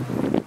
Bye.